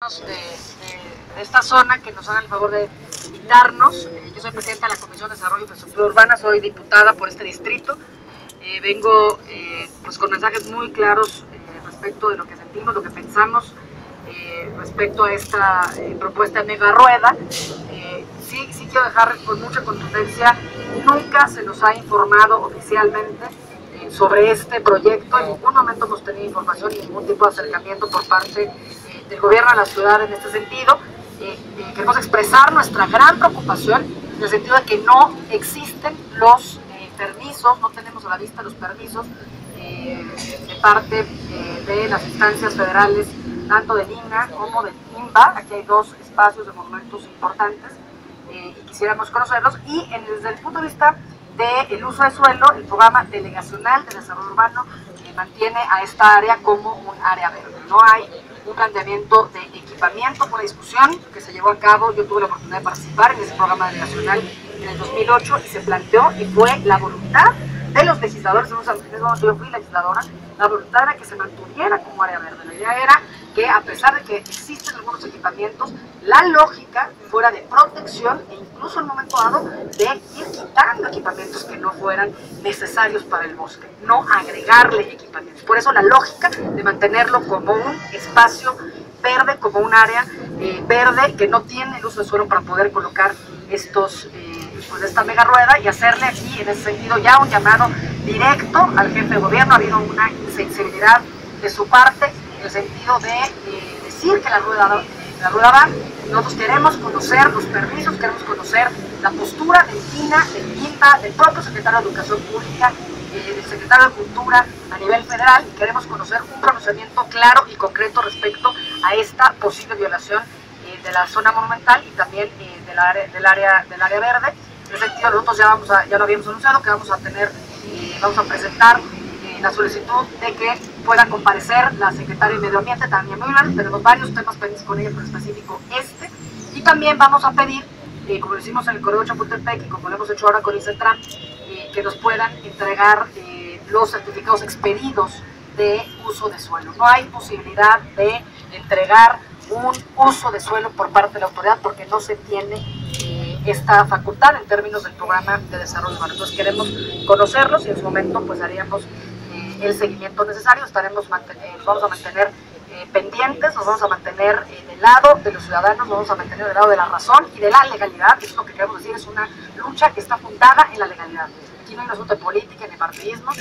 de, de- de esta zona que nos hagan el favor de invitarnos. Eh, Yo soy presidenta de la Comisión de Desarrollo e Infraestructura Urbana, soy diputada por este distrito. Eh, vengo eh, pues con mensajes muy claros respecto de lo que sentimos, lo que pensamos respecto a esta propuesta de mega rueda. Sí, sí quiero dejar con mucha contundencia, nunca se nos ha informado oficialmente sobre este proyecto. En ningún momento hemos tenido información y ningún tipo de acercamiento por parte eh, del gobierno de la ciudad en este sentido. Queremos expresar nuestra gran preocupación en el sentido de que no existen los eh, permisos, no tenemos a la vista los permisos eh, de parte eh, de las instancias federales, tanto del INA como del INBA. Aquí hay dos espacios de monumentos importantes y quisiéramos conocerlos. Y desde el punto de vista del uso de suelo, el programa delegacional de desarrollo urbano mantiene a esta área como un área verde. No hay un planteamiento de equipamiento, una discusión que se llevó a cabo, yo tuve la oportunidad de participar en ese programa delegacional en el 2008 y se planteó y fue la voluntad de los legisladores, en momento yo fui legisladora, la voluntad era que se mantuviera como área verde. La idea era que a pesar de que existen algunos equipamientos, la lógica fuera de protección e incluso en un momento dado de ir quitando equipamientos que no fueran necesarios para el bosque, no agregarle equipamientos. Por eso la lógica de mantenerlo como un espacio verde, como un área eh, verde que no tiene el uso de suelo para poder colocar estos, eh, pues esta mega rueda y hacerle aquí en ese sentido ya un llamado directo al jefe de gobierno. Ha habido una insensibilidad de su parte el sentido de eh, decir que la rueda, la rueda va. Nosotros queremos conocer los permisos, queremos conocer la postura del INA, del INTA, del propio secretario de Educación Pública, eh, del secretario de Cultura a nivel federal y queremos conocer un pronunciamiento claro y concreto respecto a esta posible violación eh, de la zona monumental y también eh, del, área, del, área, del área verde. En ese sentido, nosotros ya, vamos a, ya lo habíamos anunciado que vamos a tener, eh, vamos a presentar eh, la solicitud de que pueda comparecer la secretaria de Medio Ambiente, Tania Müller. Tenemos varios temas pendientes con ella, pero específico este. Y también vamos a pedir, eh, como lo hicimos en el Correo Chapultepec y como lo hemos hecho ahora con Incentran, eh, que nos puedan entregar eh, los certificados expedidos de uso de suelo. No hay posibilidad de entregar un uso de suelo por parte de la autoridad porque no se tiene eh, esta facultad en términos del programa de desarrollo humano. Entonces queremos conocerlos y en su momento pues haríamos el seguimiento necesario, estaremos eh, vamos a mantener eh, pendientes, nos vamos a mantener eh, del lado de los ciudadanos, nos vamos a mantener del lado de la razón y de la legalidad, eso es lo que queremos decir, es una lucha que está fundada en la legalidad. Aquí no hay un asunto de política, ni de partidismo,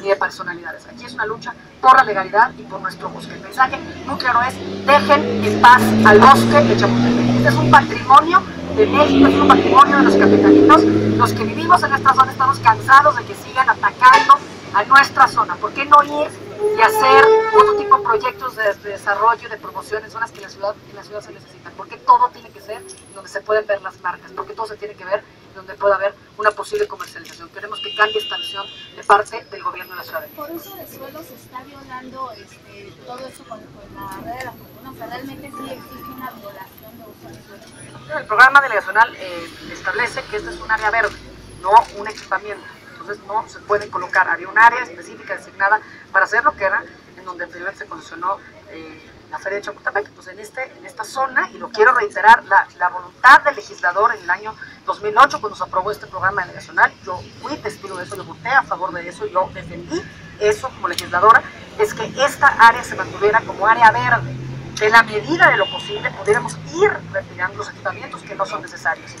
ni de personalidades. Aquí es una lucha por la legalidad y por nuestro bosque. El mensaje muy claro es, dejen en paz al bosque de Chapultepec. Este es un patrimonio de México, es un patrimonio de los capitalinos. Los que vivimos en esta zona estamos cansados de que sigan atacando a nuestra zona. ¿Por qué no ir y hacer otro tipo de proyectos de, de desarrollo, de promoción en zonas que la ciudad, en la ciudad se necesitan? Porque todo tiene que ser donde se pueden ver las marcas, porque todo se tiene que ver donde pueda haber una posible comercialización. Queremos que cambie esta visión de parte del gobierno de la ciudad por uso de suelo se está violando este, todo eso con, con la red de la fortuna. O sea, realmente sí existe una violación de uso de suelo. El programa delegacional eh, establece que este es un área verde, no un equipamiento. Entonces no se puede colocar, había un área específica designada para hacer lo que era en donde anteriormente se concesionó eh, la Feria de Chapultepec. Pues en, este, en esta zona, y lo quiero reiterar, la, la voluntad del legislador en el año 2008, cuando se aprobó este programa delegacional, yo fui testigo de eso, yo voté a favor de eso, yo defendí eso como legisladora, es que esta área se mantuviera como área verde que en la medida de lo posible pudiéramos ir retirando los equipamientos que no son necesarios.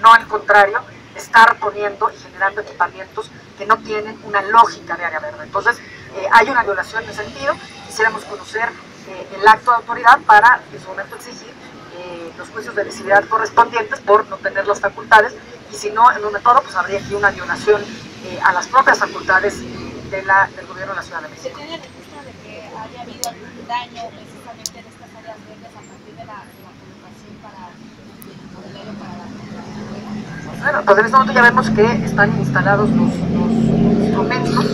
No al contrario, estar poniendo y generando equipamientos que no tienen una lógica de área verde. Entonces, eh, hay una violación en ese sentido. Quisiéramos conocer eh, el acto de autoridad para en su momento exigir eh, los juicios de lesividad correspondientes por no tener las facultades y si no, en un método, pues habría aquí una violación a las propias facultades de la- del gobierno de la Ciudad de ¿Se México. tiene registro de que haya habido algún daño precisamente en estas áreas verdes a partir de la, de la colocación para el modelero para la Bueno, pues en este momento ya vemos que están instalados los, los instrumentos,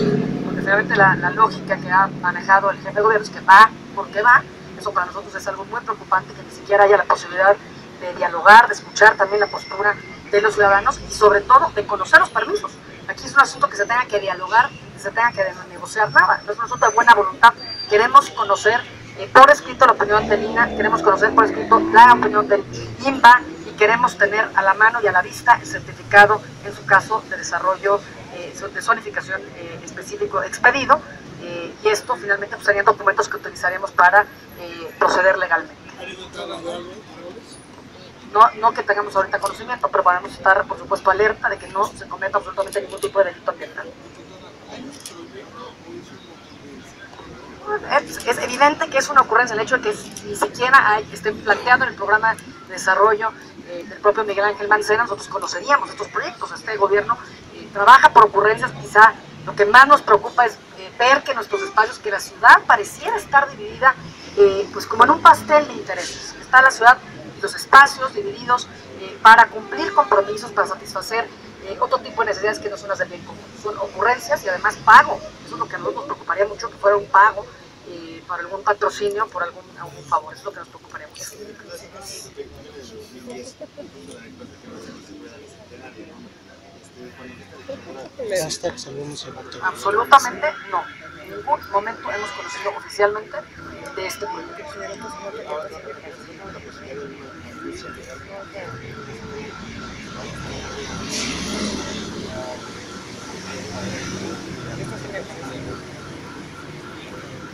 porque realmente la, lógica que ha manejado el jefe de gobierno es que va porque va. Eso para nosotros es algo muy preocupante, que ni siquiera haya la posibilidad de dialogar, de escuchar también la postura de los ciudadanos y sobre todo de conocer los permisos. Aquí es un asunto que se tenga que dialogar, que se tenga que negociar nada, no es un asunto de buena voluntad. Queremos conocer eh, por escrito la opinión del INA, queremos conocer por escrito la opinión del INBA queremos tener a la mano y a la vista el certificado, en su caso, de desarrollo, eh, de zonificación eh, específico expedido, eh, y esto finalmente pues, serían documentos que utilizaríamos para eh, proceder legalmente. No, no que tengamos ahorita conocimiento, pero podemos estar, por supuesto, alerta de que no se cometa absolutamente ningún tipo de delito ambiental. Es, es evidente que es una ocurrencia el hecho de que ni siquiera hay, estén planteando en el programa de desarrollo eh, del propio Miguel Ángel Mancera, nosotros conoceríamos estos proyectos. Este gobierno eh, trabaja por ocurrencias, quizá lo que más nos preocupa es eh, ver que nuestros espacios, que la ciudad pareciera estar dividida eh, pues como en un pastel de intereses. Está la ciudad los espacios divididos para cumplir compromisos, para satisfacer otro tipo de necesidades que no son las del bien común. Son ocurrencias y además pago. Eso es lo que a nosotros nos preocuparía mucho, que fuera un pago por algún patrocinio, por algún, algún favor. Eso es lo que nos preocuparía mucho. Absolutamente no. En ningún momento hemos conocido oficialmente de este proyecto.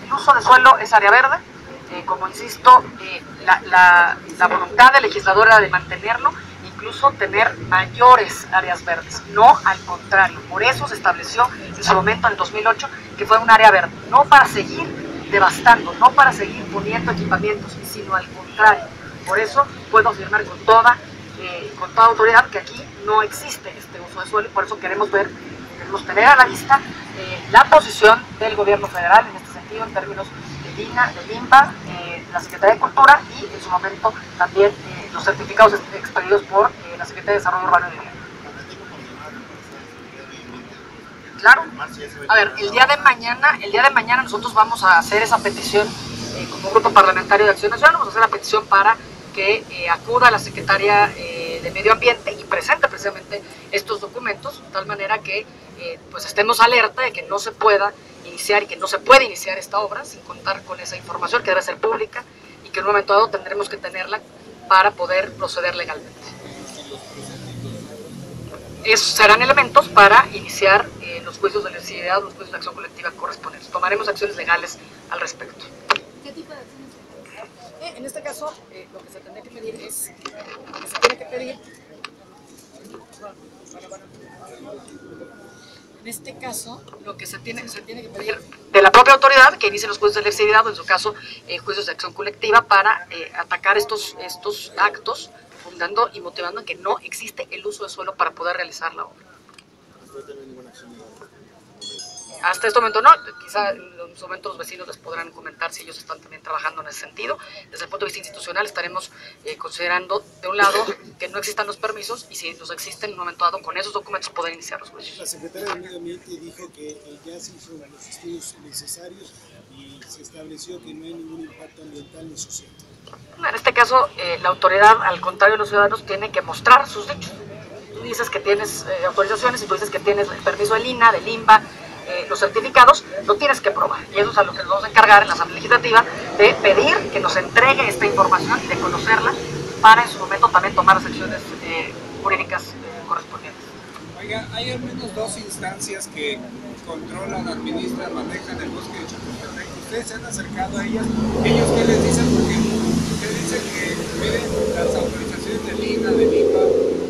El uso de suelo es área verde. Como insisto, eh, la voluntad del legislador era de mantenerlo, incluso tener mayores áreas verdes, no al contrario. Por eso se estableció en su momento, en el 2008, que fue un área verde, no para seguir devastando, no para seguir poniendo equipamientos, sino al contrario. Por eso puedo afirmar con toda, eh, con toda autoridad que aquí no existe este uso de suelo y por eso queremos ver, queremos tener a la vista eh, la posición del gobierno federal en este sentido, en términos de INA, de INBA, eh, la Secretaría de Cultura y en su momento también eh, los certificados ex- expedidos por eh, la Secretaría de Desarrollo Urbano y. Claro. A ver, el día de mañana, el día de mañana nosotros vamos a hacer esa petición eh, como grupo parlamentario de Acción Nacional, vamos a hacer la petición para que eh, acuda la secretaria de Medio Ambiente y presente precisamente estos documentos, de tal manera que pues estemos alerta de que no se pueda iniciar y que no se puede iniciar esta obra sin contar con esa información que debe ser pública y que en un momento dado tendremos que tenerla para poder proceder legalmente. Esos serán elementos para iniciar eh, los juicios de lesividad, los juicios de acción colectiva correspondientes. Tomaremos acciones legales al respecto. ¿Qué tipo de acciones? Eh, en este caso, eh, lo que se tendría que pedir es, tiene que pedir, en este caso, lo que se tiene, se tiene que pedir de la propia autoridad que inicie los juicios de lesividad o en su caso eh, juicios de acción colectiva para eh, atacar estos, estos actos, fundando y motivando que no existe el uso de suelo para poder realizar la obra. Hasta este momento no, quizá en su momento los vecinos les podrán comentar si ellos están también trabajando en ese sentido. Desde el punto de vista institucional estaremos eh, considerando de un lado que no existan los permisos y si los existen en un momento dado con esos documentos poder iniciar los juicios. La secretaria de Medio Ambiente dijo que eh, ya se hizo los estudios necesarios y se estableció que no hay ningún impacto ambiental ni social. En este caso, eh, la autoridad, al contrario de los ciudadanos, tiene que mostrar sus dichos. Tú dices que tienes eh, autorizaciones y tú dices que tienes el permiso del INA, del INBA, eh, los certificados, lo tienes que probar. Y eso es a lo que nos vamos a encargar en la Asamblea Legislativa, de pedir que nos entregue esta información y de conocerla para en su momento también tomar las acciones eh, jurídicas correspondientes. Oiga, hay al menos dos instancias que controlan, administran, manejan el bosque de Chapultepec. ¿Ustedes se han acercado a ellas? ¿Ellos qué les dicen? Porque ustedes dicen que piden las autorizaciones del INA, del IPA,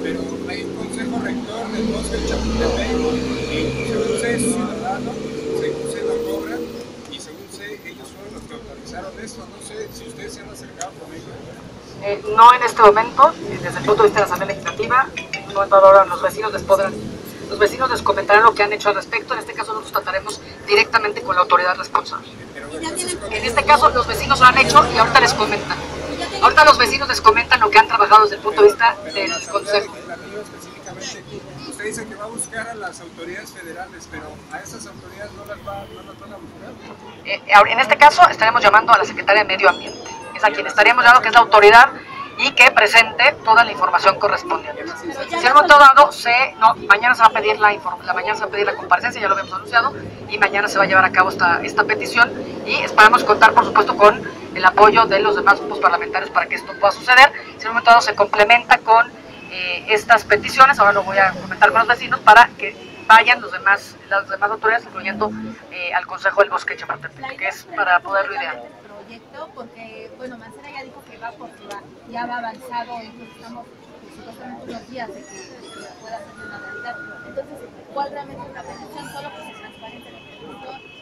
pero hay un consejo rector del bosque de Chapultepec sé es ciudadano, según sé lo cobran y según sé ellos fueron esto. No sé si ustedes se han acercado con ellos. Eh, no en este momento, eh, desde el punto de vista de la Asamblea Legislativa, en momento dado ahora los vecinos les podrán, los vecinos les comentarán lo que han hecho al respecto. En este caso nosotros trataremos directamente con la autoridad responsable. En este caso los vecinos lo han hecho y ahorita les comentan. Ahorita los vecinos les comentan lo que han trabajado desde el punto de vista del Consejo. Dice que va a buscar a las autoridades federales, pero a esas autoridades no las, va, no las van a buscar. Eh, ahora, en este caso estaremos llamando a la Secretaria de Medio Ambiente. Es a quien estaríamos llamando, que es la autoridad y que presente toda la información correspondiente. Si en momento dado se, no, mañana se va a pedir la la mañana se va a pedir la comparecencia, ya lo habíamos anunciado, y mañana se va a llevar a cabo esta, esta petición y esperamos contar por supuesto con el apoyo de los demás grupos parlamentarios para que esto pueda suceder. Si en un momento dado se complementa con eh, estas peticiones, ahora lo voy a comentar con los vecinos, para que vayan los demás, las demás autoridades, incluyendo eh, al Consejo del Bosque que es para poderlo idear. El proyecto, porque, bueno, Mancera ya dijo que va porque va, ya va avanzado, incluso estamos supuestamente unos días de que, de que pueda hacerse una realidad. Entonces, ¿cuál realmente es la petición? Solo que se transparente la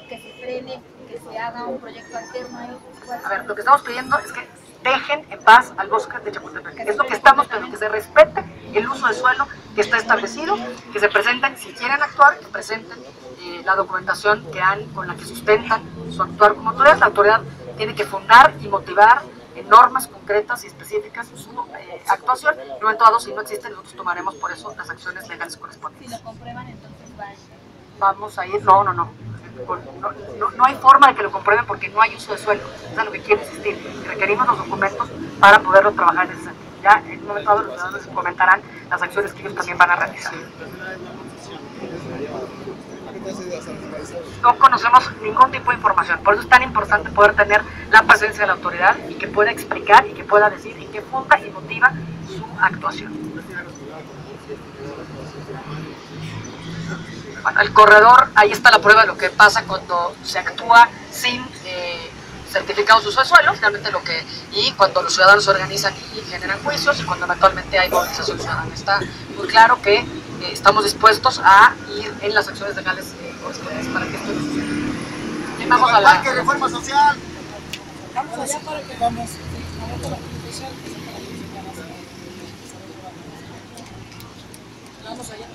que se frene, que se haga un proyecto alterno ahí. ¿Cuál- A ver, lo que estamos pidiendo es que dejen en paz al bosque de Chapultepec. Es lo que estamos pidiendo, que se respete el uso del suelo que está establecido, que se presenten, si quieren actuar, que presenten eh, la documentación que han, con la que sustentan su actuar como autoridad. La autoridad tiene que fundar y motivar en normas concretas y específicas su eh, actuación. En un momento dado, si no existe, nosotros tomaremos por eso las acciones legales Si correspondientes. lo comprueban, entonces van. Vamos a ir, no, no, no. No, no- no hay forma de que lo comprueben porque no hay uso de suelo. Es a lo que quiere insistir. Y requerimos los documentos para poderlo trabajar en ese sentido. Ya en un momento dado los ciudadanos comentarán las acciones que ellos también van a realizar. No conocemos ningún tipo de información. Por eso es tan importante poder tener la presencia de la autoridad y que pueda explicar y que pueda decir en qué funda y motiva su actuación. Bueno, el corredor, ahí está la prueba de lo que pasa cuando se actúa sin eh, certificados de uso de suelo, finalmente lo que, y cuando los ciudadanos se organizan y generan juicios, y cuando eventualmente hay movilización ciudadana. Está muy claro que eh, estamos dispuestos a ir en las acciones legales eh, correspondientes para que esto no suceda. Vamos a la... reforma social. Vamos allá para que vamos. Vamos allá.